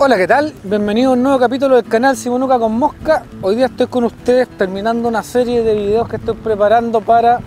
Hola, ¿qué tal? Bienvenido a un nuevo capítulo del canal Simonuca con Mosca. Hoy día estoy con ustedes terminando una serie de videos que estoy preparando para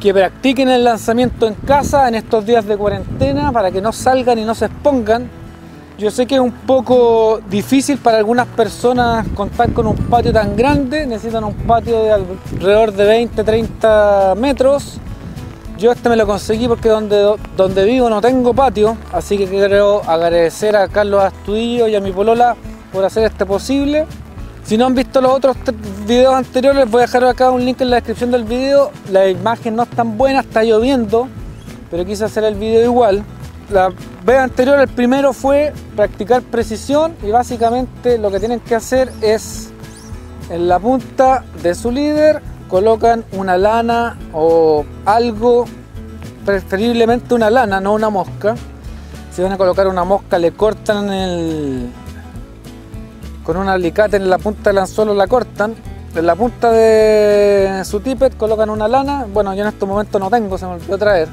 que practiquen el lanzamiento en casa en estos días de cuarentena, para que no salgan y no se expongan. Yo sé que es un poco difícil para algunas personas contar con un patio tan grande, necesitan un patio de alrededor de 20-30 metros yo este me lo conseguí porque donde, donde vivo no tengo patio, así que quiero agradecer a Carlos Astudillo y a mi polola por hacer este posible. Si no han visto los otros videos anteriores, voy a dejar acá un link en la descripción del video. La imagen no es tan buena, está lloviendo, pero quise hacer el video igual. La vez anterior, el primero fue practicar precisión y básicamente lo que tienen que hacer es en la punta de su líder colocan una lana o algo, preferiblemente una lana, no una mosca. Si van a colocar una mosca, le cortan el. con un alicate en la punta del anzuelo, la cortan. En la punta de su tippet colocan una lana. Bueno, yo en este momento no tengo, se me olvidó traer.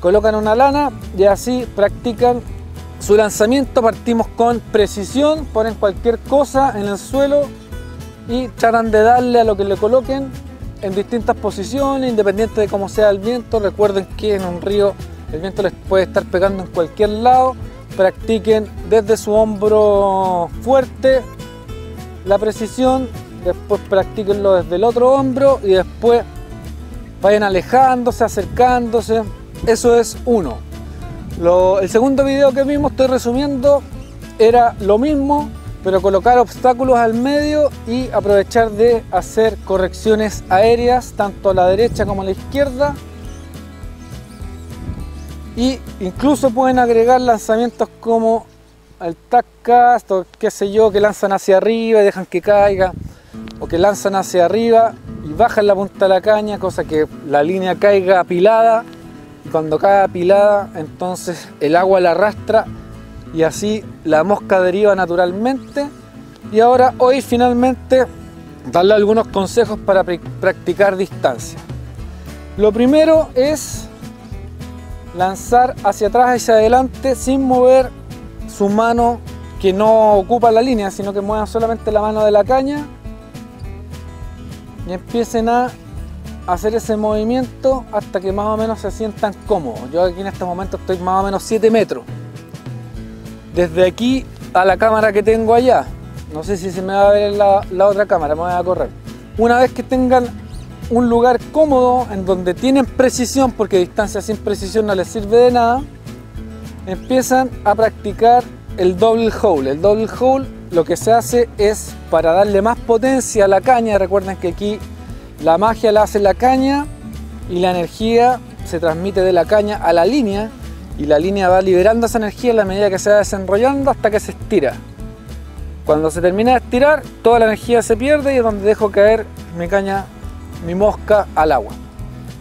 Colocan una lana y así practican su lanzamiento. Partimos con precisión, ponen cualquier cosa en el suelo y tratan de darle a lo que le coloquen en distintas posiciones, independiente de cómo sea el viento. Recuerden que en un río el viento les puede estar pegando en cualquier lado. Practiquen desde su hombro fuerte la precisión, después practiquenlo desde el otro hombro y después vayan alejándose, acercándose. Eso es uno. el segundo video que vimos, estoy resumiendo, era lo mismo, pero colocar obstáculos al medio y aprovechar de hacer correcciones aéreas tanto a la derecha como a la izquierda. Y incluso pueden agregar lanzamientos como el cast o qué sé yo que lanzan hacia arriba y dejan que caiga o que lanzan hacia arriba y bajan la punta de la caña cosa que la línea caiga apilada. Y cuando cae apilada entonces el agua la arrastra y así la mosca deriva naturalmente. Y ahora hoy finalmente darle algunos consejos para practicar distancia. Lo primero es lanzar hacia atrás y hacia adelante sin mover su mano que no ocupa la línea, sino que muevan solamente la mano de la caña y empiecen a hacer ese movimiento hasta que más o menos se sientan cómodos. Yo aquí en este momento estoy más o menos 7 metros desde aquí a la cámara que tengo allá. No sé si se me va a ver la, otra cámara, me voy a correr. Una vez que tengan un lugar cómodo en donde tienen precisión, porque distancia sin precisión no les sirve de nada, empiezan a practicar el double hole. El double hole lo que se hace es para darle más potencia a la caña. Recuerden que aquí la magia la hace la caña y la energía se transmite de la caña a la línea y la línea va liberando esa energía a la medida que se va desenrollando hasta que se estira. Cuando se termina de estirar, toda la energía se pierde y es donde dejo caer mi caña, mi mosca al agua.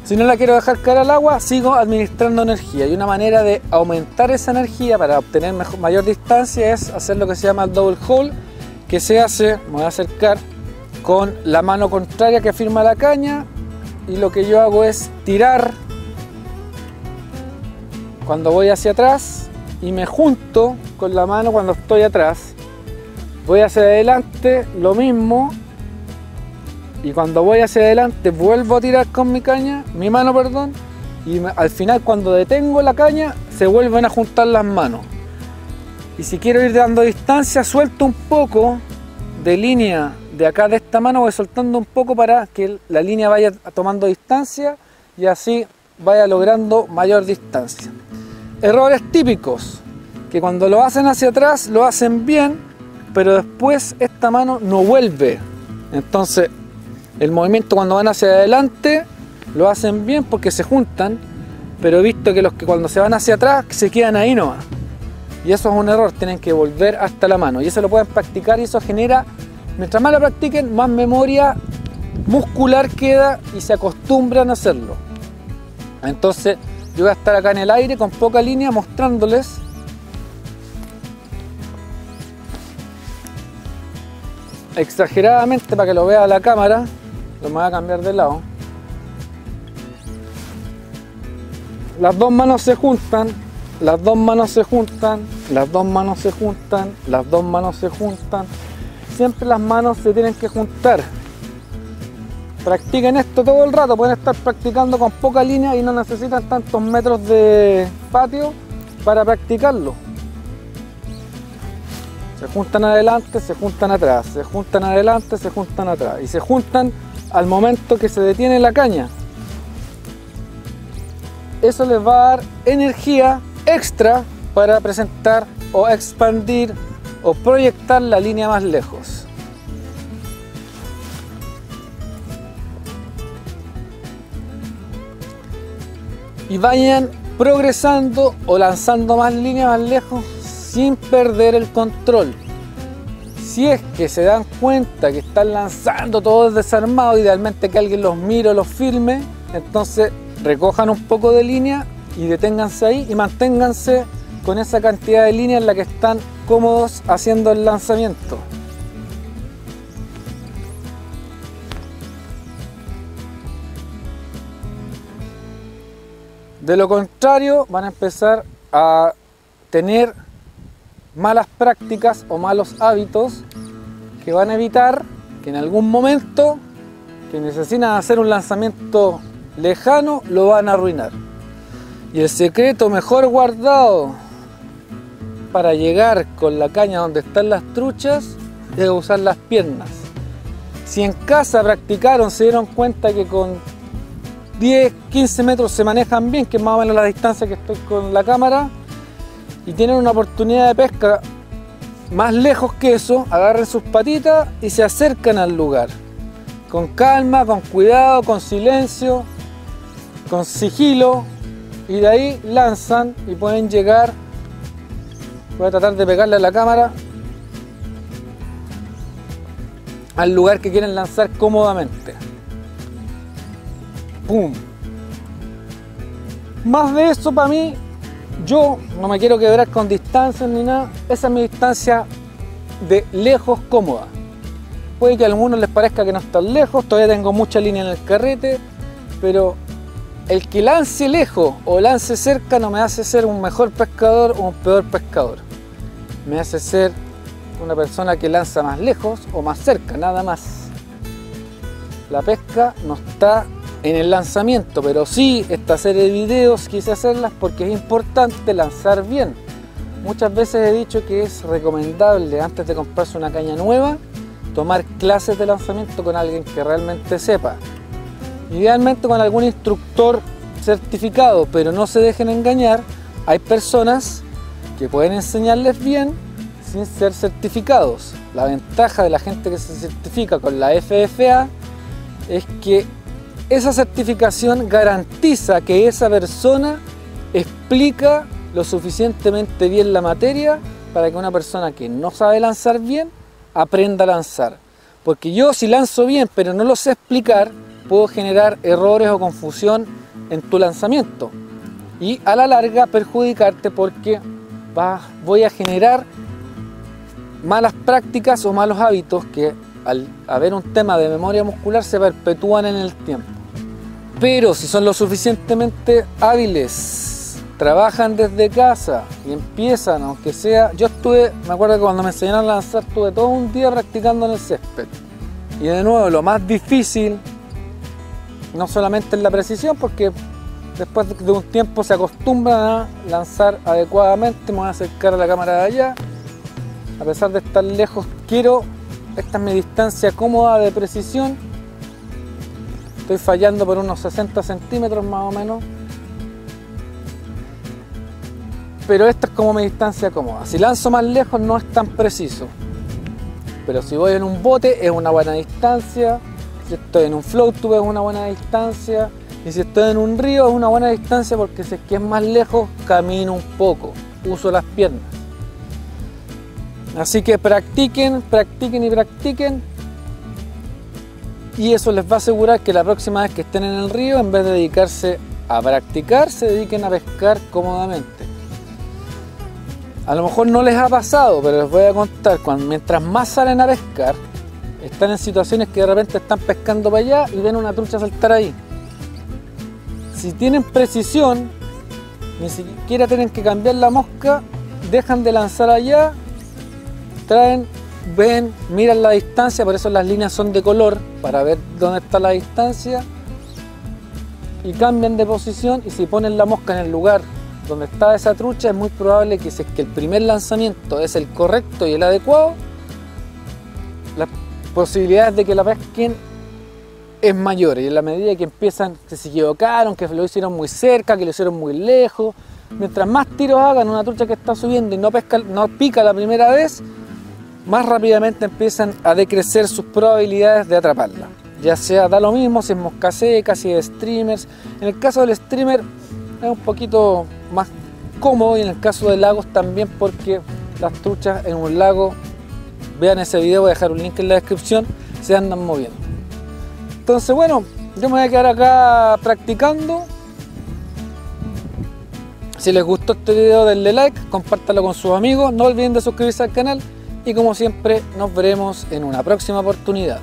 Si no la quiero dejar caer al agua, sigo administrando energía. Y una manera de aumentar esa energía para obtener mayor distancia es hacer lo que se llama el double hole, que se hace, me voy a acercar, con la mano contraria que firma la caña. Y lo que yo hago es tirar cuando voy hacia atrás y me junto con la mano cuando estoy atrás. Voy hacia adelante, lo mismo. Y cuando voy hacia adelante vuelvo a tirar con mi caña, mi mano, perdón. Y al final cuando detengo la caña se vuelven a juntar las manos. Y si quiero ir dando distancia, suelto un poco de línea de acá de esta mano, voy soltando un poco para que la línea vaya tomando distancia y así vaya logrando mayor distancia. Errores típicos, que cuando lo hacen hacia atrás lo hacen bien, pero después esta mano no vuelve. Entonces, el movimiento cuando van hacia adelante lo hacen bien porque se juntan, pero he visto que los que cuando se van hacia atrás se quedan ahí nomás. Y eso es un error, tienen que volver hasta la mano. Y eso lo pueden practicar y eso genera, mientras más lo practiquen, más memoria muscular queda y se acostumbran a hacerlo. Entonces, yo voy a estar acá en el aire con poca línea mostrándoles exageradamente para que lo vea la cámara. Lo voy a cambiar de lado. Las dos manos se juntan, las dos manos se juntan, las dos manos se juntan, las dos manos se juntan. Siempre las manos se tienen que juntar. Practiquen esto todo el rato, pueden estar practicando con poca línea y no necesitan tantos metros de patio para practicarlo. Se juntan adelante, se juntan atrás, se juntan adelante, se juntan atrás y se juntan al momento que se detiene la caña. Eso les va a dar energía extra para presentar o expandir o proyectar la línea más lejos. Y vayan progresando o lanzando más líneas más lejos sin perder el control. Si es que se dan cuenta que están lanzando todo desarmado, idealmente que alguien los mire o los filme, entonces recojan un poco de línea y deténganse ahí y manténganse con esa cantidad de línea en la que están cómodos haciendo el lanzamiento. De lo contrario, van a empezar a tener malas prácticas o malos hábitos que van a evitar que en algún momento que necesitan hacer un lanzamiento lejano lo van a arruinar. Y el secreto mejor guardado para llegar con la caña donde están las truchas es usar las piernas. Si en casa practicaron, se dieron cuenta que con 10, 15 metros se manejan bien, que es más o menos la distancia que estoy con la cámara, y tienen una oportunidad de pesca más lejos que eso, agarren sus patitas y se acercan al lugar. Con calma, con cuidado, con silencio, con sigilo, y de ahí lanzan y pueden llegar. Voy a tratar de pegarle a la cámara al lugar que quieren lanzar cómodamente. Más de eso para mí yo no me quiero quebrar con distancias ni nada. Esa es mi distancia de lejos cómoda. Puede que a algunos les parezca que no está lejos, todavía tengo mucha línea en el carrete, pero el que lance lejos o lance cerca no me hace ser un mejor pescador o un peor pescador. Me hace ser una persona que lanza más lejos o más cerca, nada más. La pesca no está en el lanzamiento, pero sí esta serie de videos quise hacerlas porque es importante lanzar bien. Muchas veces he dicho que es recomendable antes de comprarse una caña nueva tomar clases de lanzamiento con alguien que realmente sepa. Idealmente con algún instructor certificado, pero no se dejen engañar, hay personas que pueden enseñarles bien sin ser certificados. La ventaja de la gente que se certifica con la FFA es que esa certificación garantiza que esa persona explica lo suficientemente bien la materia para que una persona que no sabe lanzar bien aprenda a lanzar. Porque yo si lanzo bien pero no lo sé explicar, puedo generar errores o confusión en tu lanzamiento. Y a la larga perjudicarte porque voy a generar malas prácticas o malos hábitos que al haber un tema de memoria muscular se perpetúan en el tiempo. Pero si son lo suficientemente hábiles, trabajan desde casa y empiezan, aunque sea, yo estuve, me acuerdo que cuando me enseñaron a lanzar, estuve todo un día practicando en el césped. Y de nuevo, lo más difícil, no solamente es la precisión, porque después de un tiempo se acostumbran a lanzar adecuadamente, me voy a acercar a la cámara de allá, a pesar de estar lejos, quiero, esta es mi distancia cómoda de precisión, Estoy fallando por unos 60 centímetros más o menos. Pero esta es como mi distancia cómoda. Si lanzo más lejos no es tan preciso. Pero si voy en un bote es una buena distancia. Si estoy en un float tube es una buena distancia. Y si estoy en un río es una buena distancia porque si es que es más lejos camino un poco. Uso las piernas. Así que practiquen, practiquen y practiquen y eso les va a asegurar que la próxima vez que estén en el río, en vez de dedicarse a practicar, se dediquen a pescar cómodamente. A lo mejor no les ha pasado, pero les voy a contar, cuando, mientras más salen a pescar, están en situaciones que de repente están pescando para allá y ven una trucha saltar ahí. Si tienen precisión, ni siquiera tienen que cambiar la mosca, dejan de lanzar allá, traen, ven, miran la distancia, por eso las líneas son de color, para ver dónde está la distancia, y cambian de posición y si ponen la mosca en el lugar donde está esa trucha, es muy probable que si es que el primer lanzamiento es el correcto y el adecuado, las posibilidades de que la pesquen es mayor y en la medida que empiezan, que se equivocaron, que lo hicieron muy cerca, que lo hicieron muy lejos, mientras más tiros hagan una trucha que está subiendo y no, pesca, no pica la primera vez, más rápidamente empiezan a decrecer sus probabilidades de atraparla. Ya sea, da lo mismo si es mosca seca, si es streamers. En el caso del streamer es un poquito más cómodo y en el caso de lagos también porque las truchas en un lago, vean ese video, voy a dejar un link en la descripción, se andan moviendo. Entonces bueno, yo me voy a quedar acá practicando. Si les gustó este video denle like, compártalo con sus amigos, no olviden de suscribirse al canal y como siempre nos veremos en una próxima oportunidad.